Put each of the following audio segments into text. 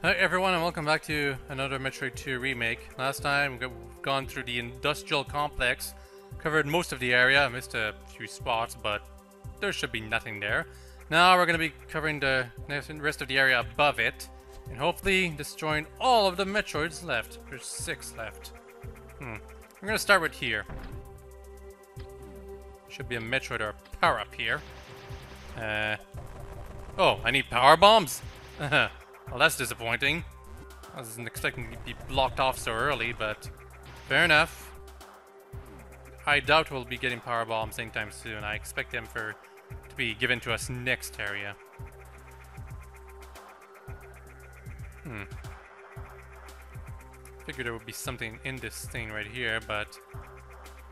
Hi everyone and welcome back to another Metroid 2 remake. Last time we've gone through the industrial complex, covered most of the area, missed a few spots, but there should be nothing there. Now we're going to be covering the rest of the area above it, and hopefully destroying all of the Metroids left. There's six left. Hmm. I'm going to start with here. Should be a Metroid or a power-up here. Uh, oh, I need power bombs? Well, that's disappointing. I wasn't expecting to be blocked off so early, but fair enough. I doubt we'll be getting power bombs anytime soon. I expect them for to be given to us next area. Hmm. Figured there would be something in this thing right here, but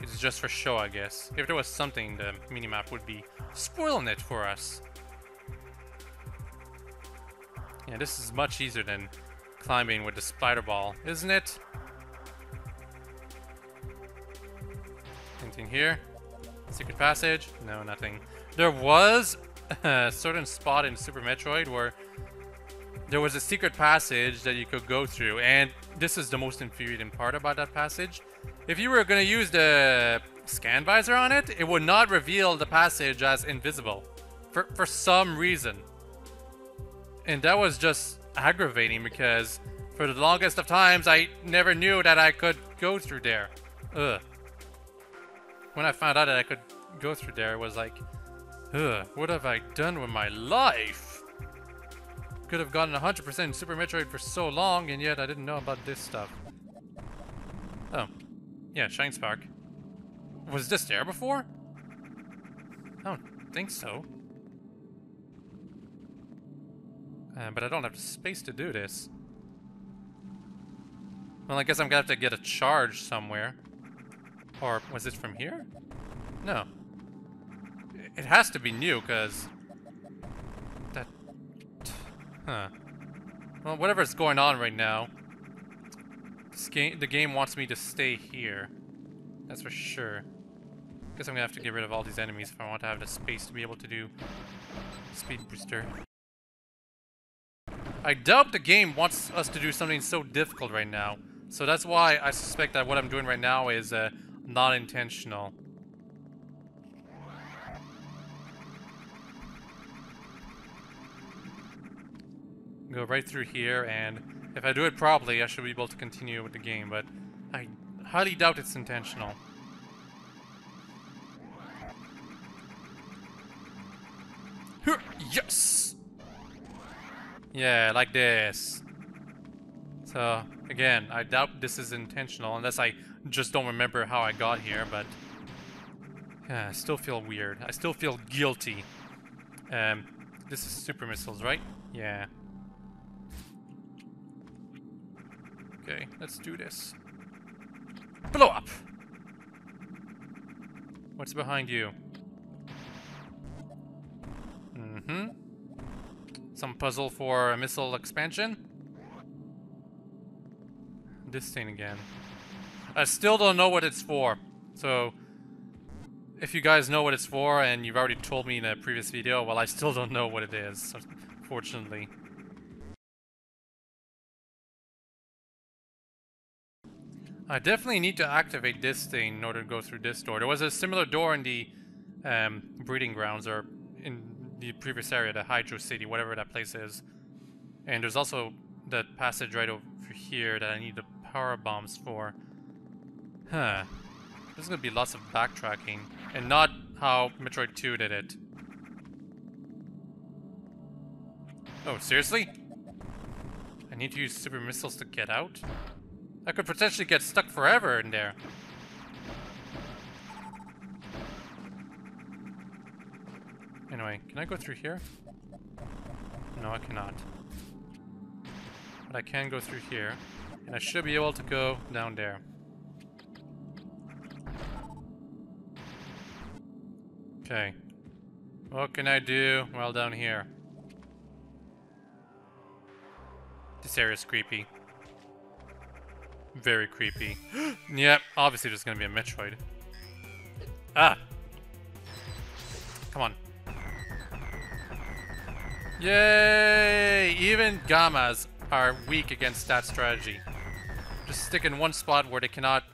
it's just for show, I guess. If there was something, the minimap would be spoiling it for us. Yeah, this is much easier than climbing with the spider ball, isn't it? Anything here? Secret passage? No, nothing. There was a certain spot in Super Metroid where there was a secret passage that you could go through, and this is the most infuriating part about that passage. If you were going to use the scan visor on it, it would not reveal the passage as invisible. For, for some reason. And that was just aggravating because for the longest of times I never knew that I could go through there. Ugh. When I found out that I could go through there, it was like, ugh, what have I done with my life? Could have gotten 100% Super Metroid for so long, and yet I didn't know about this stuff. Oh. Yeah, Shine Spark. Was this there before? I don't think so. Uh, but I don't have the space to do this. Well, I guess I'm gonna have to get a charge somewhere. Or was it from here? No. It has to be new, because... That... Huh. Well, whatever's going on right now, game, the game wants me to stay here. That's for sure. Guess I'm gonna have to get rid of all these enemies if I want to have the space to be able to do speed booster. I doubt the game wants us to do something so difficult right now. So that's why I suspect that what I'm doing right now is uh, not intentional. Go right through here, and if I do it properly, I should be able to continue with the game, but I highly doubt it's intentional. Yes! Yeah, like this. So, again, I doubt this is intentional, unless I just don't remember how I got here, but... Yeah, I still feel weird. I still feel guilty. Um, this is super missiles, right? Yeah. Okay, let's do this. Blow up! What's behind you? Mm-hmm. Some puzzle for a missile expansion. This thing again. I still don't know what it's for. So, if you guys know what it's for and you've already told me in a previous video, well, I still don't know what it is, fortunately. I definitely need to activate this thing in order to go through this door. There was a similar door in the um, breeding grounds, or in the previous area, the Hydro City, whatever that place is. And there's also the passage right over here that I need the power bombs for. Huh. There's gonna be lots of backtracking, and not how Metroid 2 did it. Oh, seriously? I need to use super missiles to get out? I could potentially get stuck forever in there. Anyway, can I go through here? No, I cannot. But I can go through here. And I should be able to go down there. Okay. What can I do while down here? This area is creepy. Very creepy. yep, obviously there's gonna be a Metroid. Ah! Come on. Yay! Even Gammas are weak against that strategy. Just stick in one spot where they cannot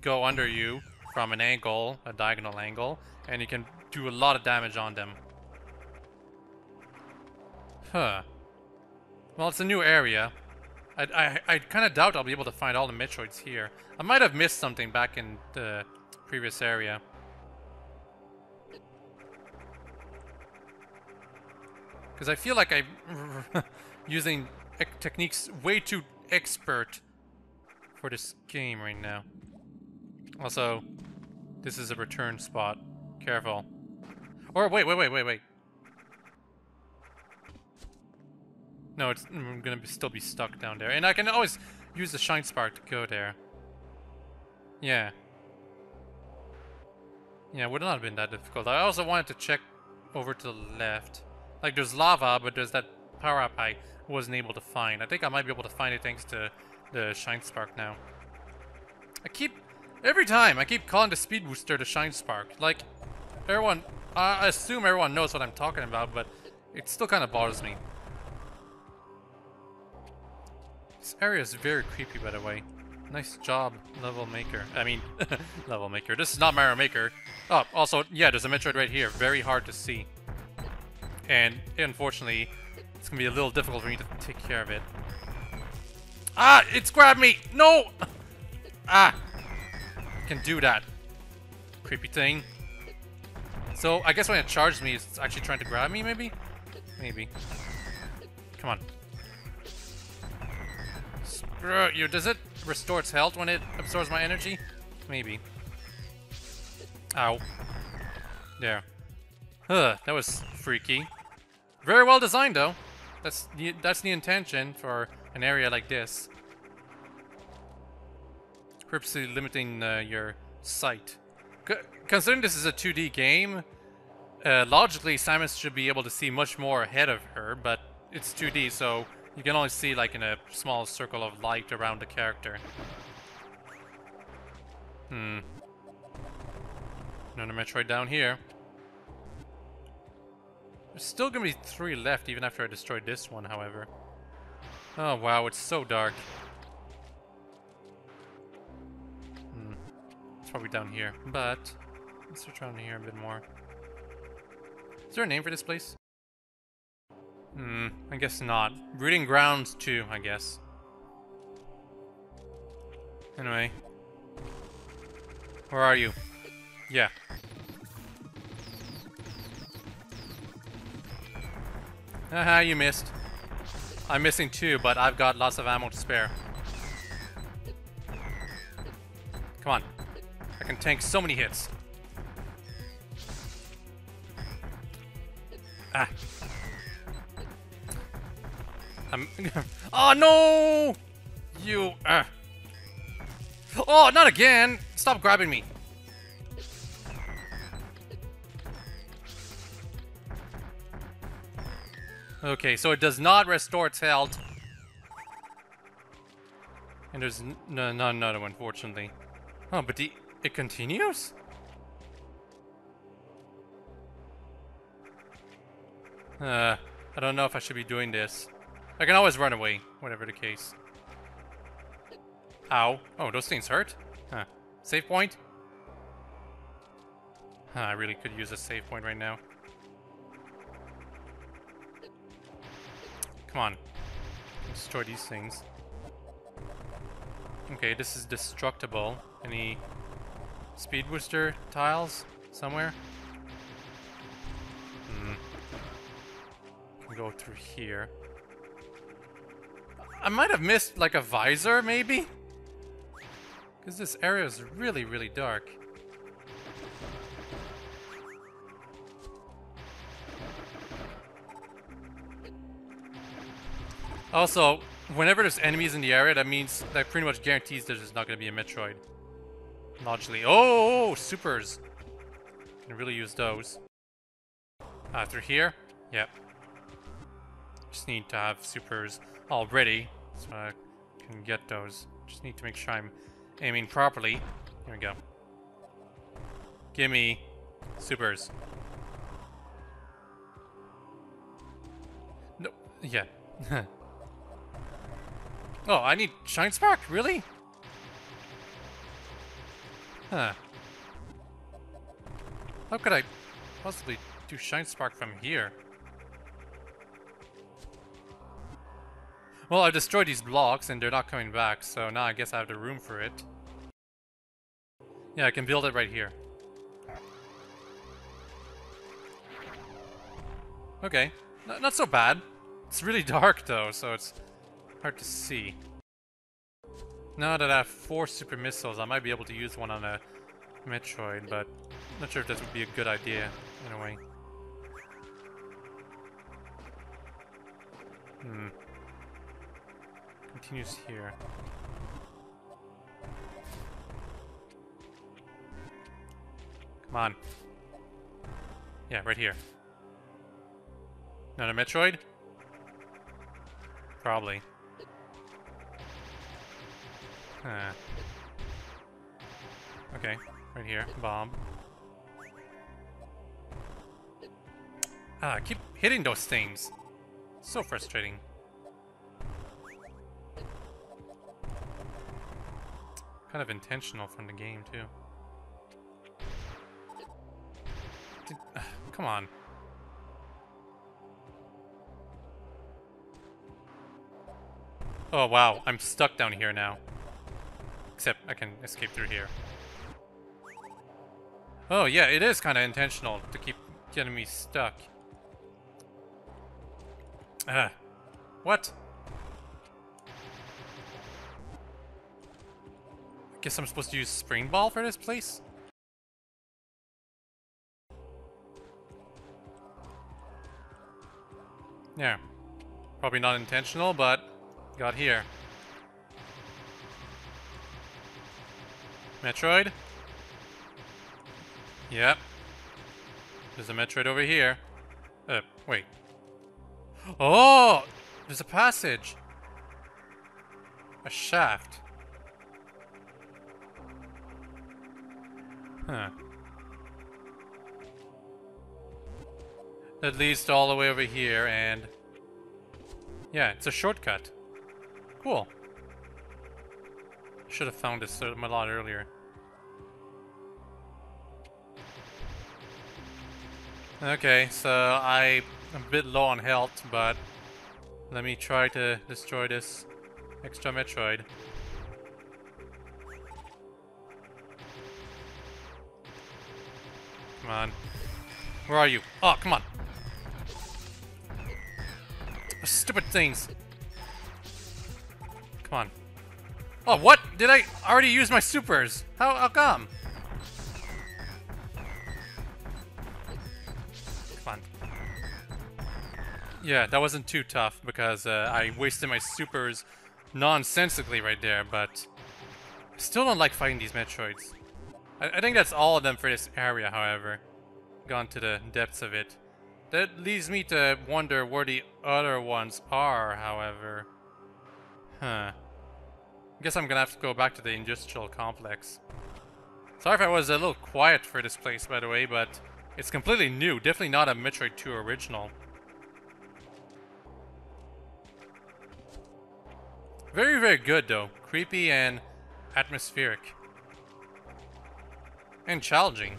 go under you from an angle, a diagonal angle, and you can do a lot of damage on them. Huh. Well, it's a new area. I, I, I kind of doubt I'll be able to find all the Metroids here. I might have missed something back in the previous area. Because I feel like I'm using techniques way too expert for this game right now. Also, this is a return spot. Careful. Or wait, wait, wait, wait, wait. No, it's mm, I'm gonna still be stuck down there. And I can always use the Shine Spark to go there. Yeah. Yeah, it would not have been that difficult. I also wanted to check over to the left. Like, there's lava, but there's that power-up I wasn't able to find. I think I might be able to find it thanks to the Shine Spark now. I keep... Every time, I keep calling the Speed Booster the Shine Spark. Like, everyone... I assume everyone knows what I'm talking about, but it still kind of bothers me. This area is very creepy, by the way. Nice job, level maker. I mean, level maker. This is not Mario Maker. Oh, also, yeah, there's a Metroid right here. Very hard to see. And, unfortunately, it's gonna be a little difficult for me to take care of it. Ah! It's grabbed me! No! Ah! I can do that. Creepy thing. So, I guess when it charges me, it's actually trying to grab me, maybe? Maybe. Come on. Screw you. Does it restore its health when it absorbs my energy? Maybe. Ow. There. Huh, that was freaky. Very well designed, though. That's the, that's the intention for an area like this. Purposely limiting uh, your sight. C considering this is a 2D game, uh, logically Samus should be able to see much more ahead of her, but it's 2D, so you can only see like in a small circle of light around the character. Hmm. Another Metroid down here. There's still gonna be three left even after I destroyed this one, however. Oh wow, it's so dark. Hmm. It's probably down here, but let's search around here a bit more. Is there a name for this place? Hmm, I guess not. Breeding Grounds 2, I guess. Anyway. Where are you? Yeah. Haha, you missed. I'm missing two, but I've got lots of ammo to spare. Come on. I can tank so many hits. Ah. I'm... oh, no! You... Uh. Oh, not again! Stop grabbing me. Okay, so it does not restore its health. And there's no, not another one, fortunately. Oh, but the, it continues? Uh, I don't know if I should be doing this. I can always run away, whatever the case. Ow. Oh, those things hurt? Huh. Save point? Huh, I really could use a save point right now. Come on. Destroy these things. Okay, this is destructible. Any speed booster tiles somewhere? Hmm. Go through here. I might have missed like a visor, maybe? Because this area is really, really dark. Also, whenever there's enemies in the area, that means that pretty much guarantees there's not going to be a Metroid. Logically. Oh, supers. Can really use those. Uh, through here? Yep. Just need to have supers already, so I can get those. Just need to make sure I'm aiming properly. Here we go. Gimme supers. No, yeah. Oh, I need Shine Spark? Really? Huh. How could I possibly do Shine Spark from here? Well, I've destroyed these blocks and they're not coming back, so now I guess I have the room for it. Yeah, I can build it right here. Okay, N not so bad. It's really dark though, so it's hard to see. Now that I have four super missiles, I might be able to use one on a Metroid, but not sure if that would be a good idea in a way. Hmm continues here. Come on. Yeah, right here. Not a Metroid? Probably. Huh. Okay, right here. Bomb. Ah, keep hitting those things. So frustrating. Kind of intentional from the game, too. Did, uh, come on. Oh, wow. I'm stuck down here now. Except I can escape through here. Oh, yeah, it is kind of intentional to keep getting me stuck. Uh, what? Guess I'm supposed to use Spring Ball for this place? Yeah. Probably not intentional, but got here. Metroid? Yep. There's a Metroid over here. Uh, wait. Oh! There's a passage! A shaft. Huh. That leads all the way over here, and... Yeah, it's a shortcut. Cool. Should have found this uh, a lot earlier. Okay, so I'm a bit low on health, but let me try to destroy this extra Metroid. Come on. Where are you? Oh, come on. Stupid things. Come on. Oh, what? Did I already use my supers? How, how come? On. Yeah, that wasn't too tough because uh, I wasted my supers nonsensically right there, but I still don't like fighting these Metroids. I, I think that's all of them for this area, however. Gone to the depths of it. That leads me to wonder where the other ones are, however. Huh. I guess I'm gonna have to go back to the industrial complex. Sorry if I was a little quiet for this place, by the way, but it's completely new. Definitely not a Metroid 2 original. Very, very good, though. Creepy and atmospheric. And challenging.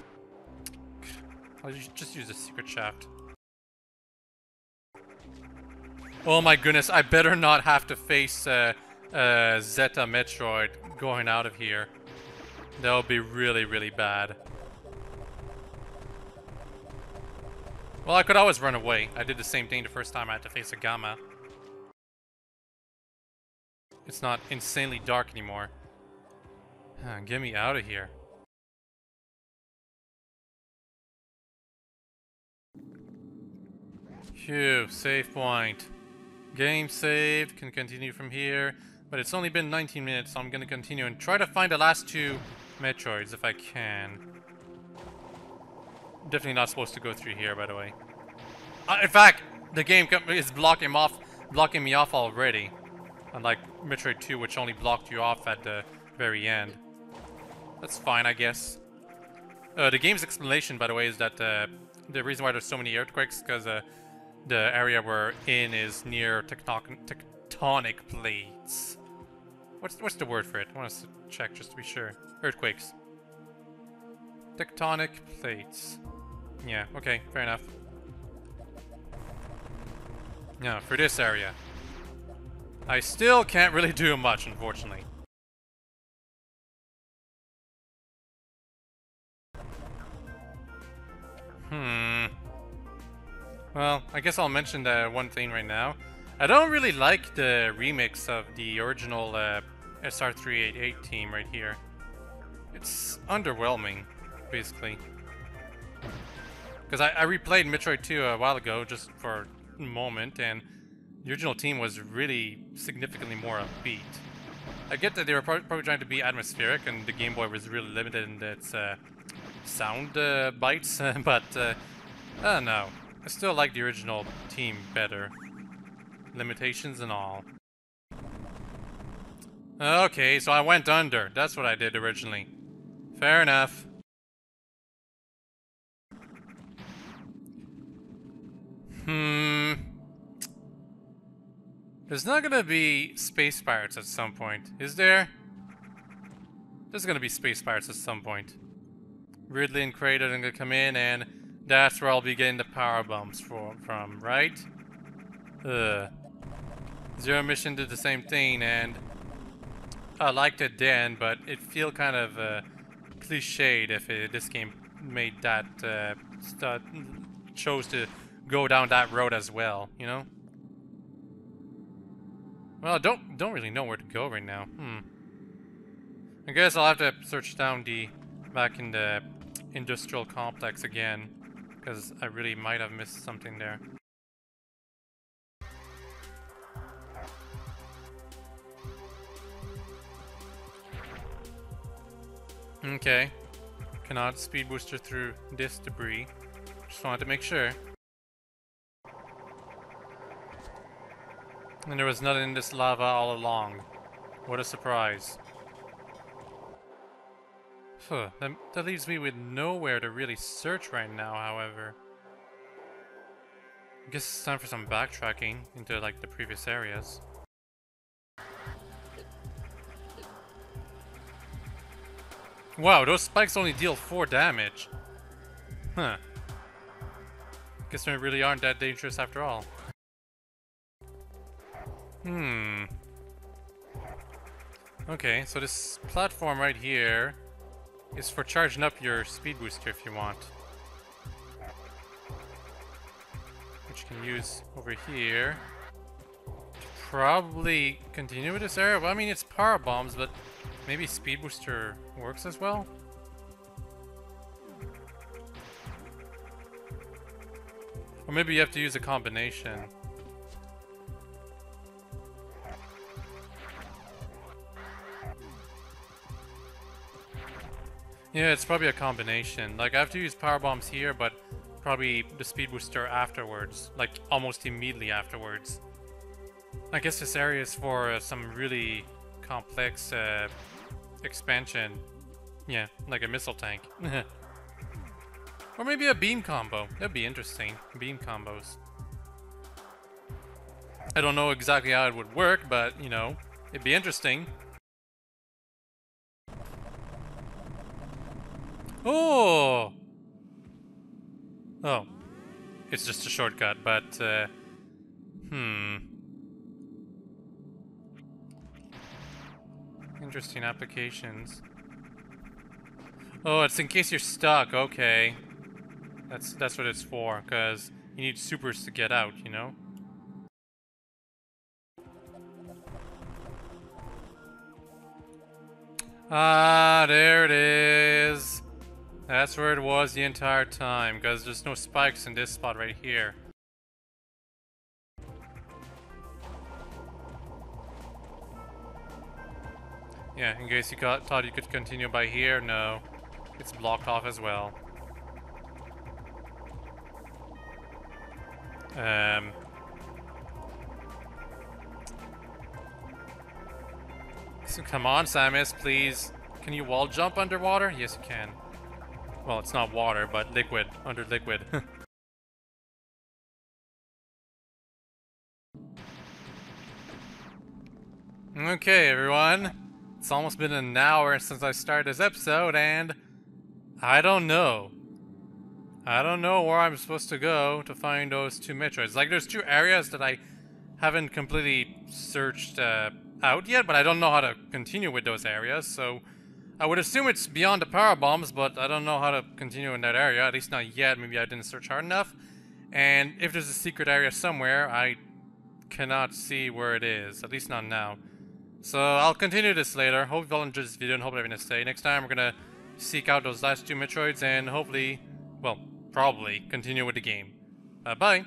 I'll just use a secret shaft. Oh my goodness, I better not have to face uh, uh, Zeta Metroid going out of here. That would be really, really bad. Well, I could always run away. I did the same thing the first time I had to face a Gamma. It's not insanely dark anymore. Get me out of here. Phew, save point. Game saved, can continue from here. But it's only been 19 minutes, so I'm gonna continue and try to find the last two Metroids if I can. Definitely not supposed to go through here, by the way. Uh, in fact, the game is blocking off, blocking me off already. Unlike Metroid 2, which only blocked you off at the very end. That's fine, I guess. Uh, the game's explanation, by the way, is that uh, the reason why there's so many earthquakes because uh, the area we're in is near tectonic plates. What's what's the word for it? I want to check just to be sure. Earthquakes. Tectonic plates. Yeah, okay, fair enough. Now, for this area. I still can't really do much, unfortunately. Hmm. Well, I guess I'll mention the one thing right now. I don't really like the remix of the original uh, SR388 team right here. It's underwhelming, basically. Because I, I replayed Metroid 2 a while ago, just for a moment, and the original team was really significantly more upbeat. I get that they were probably trying to be atmospheric, and the Game Boy was really limited in its uh, sound uh, bites, but uh, I don't know. I still like the original team better. Limitations and all. Okay, so I went under. That's what I did originally. Fair enough. Hmm. There's not gonna be space pirates at some point, is there? There's gonna be space pirates at some point. Ridley and Kratos are gonna come in, and that's where I'll be getting the power bombs for, from, right? Ugh. Zero Mission did the same thing, and I liked it then, but it feel kind of uh, cliched if it, this game made that uh, chose to go down that road as well, you know? Well, I don't don't really know where to go right now. Hmm. I guess I'll have to search down the back in the industrial complex again, because I really might have missed something there. Okay. Cannot speed booster through this debris. Just wanted to make sure. And there was nothing in this lava all along. What a surprise. Huh, that, that leaves me with nowhere to really search right now, however. I guess it's time for some backtracking into like the previous areas. Wow, those spikes only deal 4 damage. Huh. Guess they really aren't that dangerous after all. Hmm. Okay, so this platform right here is for charging up your speed booster if you want. Which you can use over here. To Probably continue with this area. Well, I mean, it's power bombs, but Maybe Speed Booster works as well? Or maybe you have to use a combination. Yeah, it's probably a combination. Like, I have to use power bombs here, but probably the speed booster afterwards. Like, almost immediately afterwards. I guess this area is for uh, some really complex uh, expansion. Yeah, like a missile tank. or maybe a beam combo. That'd be interesting. Beam combos. I don't know exactly how it would work, but, you know, it'd be interesting. Oh! Oh. It's just a shortcut, but, uh, hmm. Interesting applications. Oh, it's in case you're stuck. Okay. That's that's what it's for, because you need supers to get out, you know? Ah, there it is. That's where it was the entire time, because there's no spikes in this spot right here. Yeah, in case you got, thought you could continue by here, no. It's blocked off as well. Um... So come on, Samus, please. Can you wall jump underwater? Yes, you can. Well, it's not water, but liquid. Under liquid. Okay, everyone. It's almost been an hour since I started this episode, and I don't know. I don't know where I'm supposed to go to find those two Metroids. Like, there's two areas that I haven't completely searched uh, out yet, but I don't know how to continue with those areas, so I would assume it's beyond the power bombs, but I don't know how to continue in that area, at least not yet. Maybe I didn't search hard enough. And if there's a secret area somewhere, I cannot see where it is, at least not now. So I'll continue this later. Hope you all enjoyed this video and hope everything is stay. Next time we're gonna seek out those last two Metroids and hopefully, well, probably continue with the game. Uh, bye!